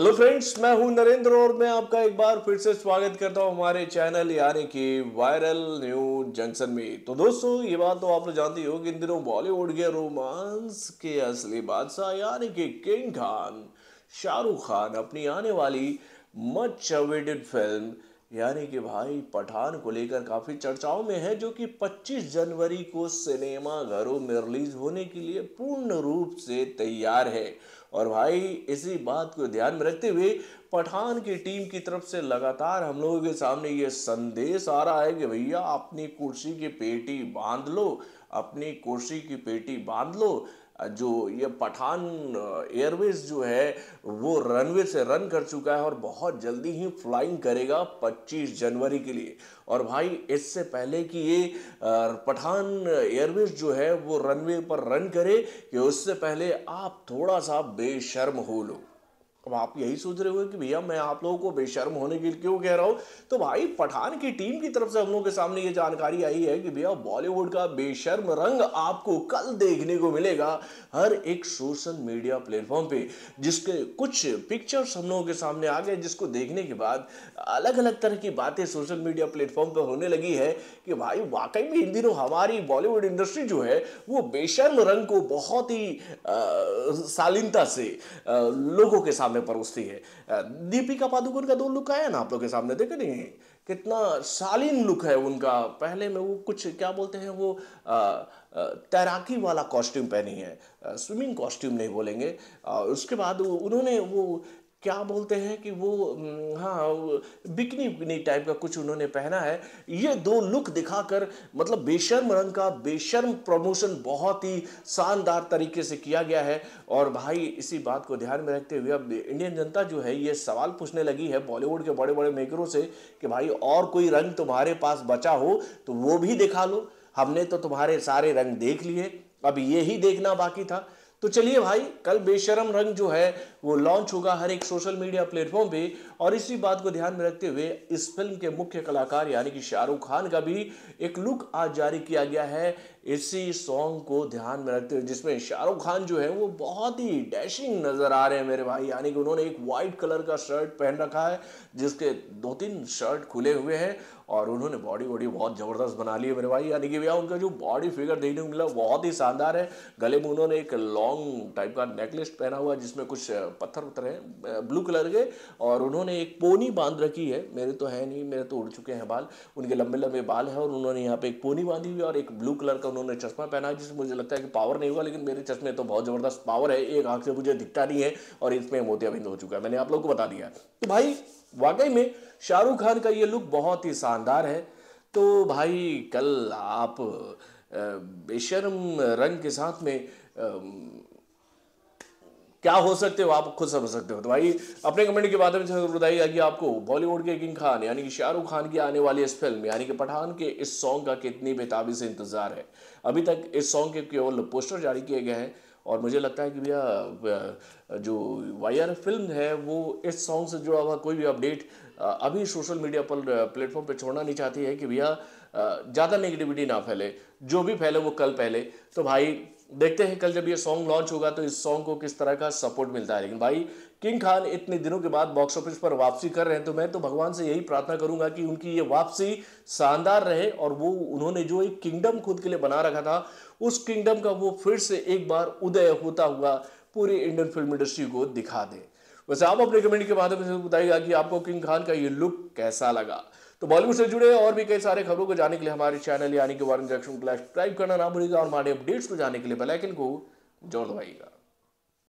Hello friends मैं हूँ नरेंद्र और मैं आपका एक बार फिर से स्वागत करता हूँ हमारे चैनल यानी कि वायरल न्यू जंक्शन में। तो दोस्तों, ये बात तो आप लोग जानते हो कि इन दिनों बॉलीवुड के रोमांस के असली बादशाह यानी कि किंग खान शाहरुख खान अपनी आने वाली मच अवेटेड फ़िल्म यानी कि भाई पठान को लेकर काफ़ी चर्चाओं में है जो कि 25 जनवरी को सिनेमा घरों में रिलीज़ होने के लिए पूर्ण रूप से तैयार है। और भाई, इसी बात को ध्यान में रखते हुए पठान की टीम की तरफ़ से लगातार हम लोगों के सामने ये संदेश आ रहा है कि भैया, अपनी कुर्सी की पेटी बाँध लो अपनी कुर्सी की पेटी बाँध लो। जो ये पठान एयरवेज जो है, वो रनवे से रन कर चुका है और बहुत जल्दी ही फ्लाइंग करेगा 25 जनवरी के लिए। और भाई, इससे पहले कि ये पठान एयरवेज जो है, वो रनवे पर रन करे, कि उससे पहले आप थोड़ा सा बेशर्म हो लो। अब आप यही सोच रहे हो कि भैया मैं आप लोगों को बेशर्म होने के लिए क्यों कह रहा हूँ? तो भाई, पठान की टीम की तरफ़ से हम लोगों के सामने ये जानकारी आई है कि भैया बॉलीवुड का बेशर्म रंग आपको कल देखने को मिलेगा हर एक सोशल मीडिया प्लेटफॉर्म पे, जिसके कुछ पिक्चर्स हम लोगों के सामने आ गए, जिसको देखने के बाद अलग अलग तरह की बातें सोशल मीडिया प्लेटफॉर्म पर होने लगी है कि भाई, वाकई में इन दिनों हमारी बॉलीवुड इंडस्ट्री जो है, वो बेशर्म रंग को बहुत ही शालीनता से लोगों के सामने परोसती है। दीपिका पादुकोण का दो लुक आया ना आप लोग के सामने, देखे नहीं? कितना शालीन लुक है उनका। पहले में वो कुछ, क्या बोलते हैं वो तैराकी वाला कॉस्ट्यूम पहनी है। स्विमिंग कॉस्ट्यूम नहीं बोलेंगे। उसके बाद उन्होंने वो क्या बोलते हैं कि वो हाँ बिकनी बिकनी टाइप का कुछ उन्होंने पहना है। ये दो लुक दिखाकर मतलब बेशर्म रंग का, बेशर्म प्रमोशन बहुत ही शानदार तरीके से किया गया है। और भाई, इसी बात को ध्यान में रखते हुए अब इंडियन जनता जो है, ये सवाल पूछने लगी है बॉलीवुड के बड़े बड़े मेकरों से कि भाई, और कोई रंग तुम्हारे पास बचा हो तो वो भी दिखा लो। हमने तो तुम्हारे सारे रंग देख लिए, अब ये ही देखना बाकी था। तो चलिए भाई, कल बेशरम रंग जो है, वो लॉन्च होगा हर एक सोशल मीडिया प्लेटफॉर्म पे। और इसी बात को ध्यान में रखते हुए, इस फ़िल्म के मुख्य कलाकार यानी कि शाहरुख खान का भी एक लुक आज जारी किया गया है। इसी सॉन्ग को ध्यान में रखते हुए, जिसमें शाहरुख खान जो है, वो बहुत ही डैशिंग नज़र आ रहे हैं मेरे भाई। यानी कि उन्होंने एक वाइट कलर का शर्ट पहन रखा है, जिसके दो तीन शर्ट खुले हुए हैं और उन्होंने बॉडी वॉडी बहुत ज़बरदस्त बना ली है मेरे भाई। यानी कि भैया, उनका जो बॉडी फिगर देखने को मिला बहुत ही शानदार है। गले में उन्होंने एक लॉन्ग टाइप का नेकलेस पहना हुआ जिसमें कुछ पत्थर वत्थर हैं ब्लू कलर के, और उन्होंने एक पोनी बाँध रखी है। मेरे तो है नहीं, मेरे तो उड़ चुके हैं बाल। उनके लंबे लंबे बाल हैं, और उन्होंने यहाँ पे एक पोनी बांधी हुई और एक ब्लू कलर का उन्होंने चश्मा पहना है जिसमें मुझे लगता है कि पावर नहीं होगा लेकिन मेरे चश्मे तो बहुत ज़बरदस्त पावर है। एक आँख से मुझे दिखता नहीं है, और इसमें मोतियाबिंद हो चुका है। मैंने आप लोग को बता दिया। तो भाई, वाकई में शाहरुख खान का ये लुक बहुत ही शानदार है। तो भाई, कल आप बेशरम रंग के साथ में क्या हो सकते हो? आप खुद समझ सकते हो। तो भाई, अपने कमेंट के माध्यम से बताइएगा कि आपको बॉलीवुड के किंग खान, यानी कि शाहरुख खान की आने वाली इस फ़िल्म, यानी कि पठान के इस सॉन्ग का कितनी बेताबी से इंतज़ार है। अभी तक इस सॉन्ग के केवल पोस्टर जारी किए गए हैं और मुझे लगता है कि भैया जो वाई फ़िल्म है, वो इस सॉन्ग से जुड़ा हुआ कोई भी अपडेट अभी सोशल मीडिया पर प्लेटफॉर्म पर छोड़ना नहीं चाहती है कि भैया ज़्यादा नेगेटिविटी ना फैले। जो भी फैले वो कल पहले तो भाई देखते हैं कल जब ये सॉन्ग लॉन्च होगा तो इस सॉन्ग को किस तरह का सपोर्ट मिलता है। लेकिन भाई किंग खान इतने दिनों के बाद बॉक्स ऑफ़िस पर वापसी कर रहे हैं तो मैं तो भगवान से यही प्रार्थना करूँगा कि उनकी ये वापसी शानदार रहे और वो उन्होंने जो एक किंगडम खुद के लिए बना रखा था, उस किंगडम का वो फिर से एक बार उदय होता हुआ पूरी इंडियन फ़िल्म इंडस्ट्री को दिखा दे। वैसे आप अपने कमेंट के माध्यम से बताइएगा कि आपको किंग खान का ये लुक कैसा लगा। तो बॉलीवुड से जुड़े और भी कई सारे खबरों को जाने के लिए हमारे चैनल यानी कि वारन जंक्शन को सब्सक्राइब करना ना भूलिएगा और हमारे अपडेट्स को जाने के लिए बेलाइकन को जोड़ दबाइएगा।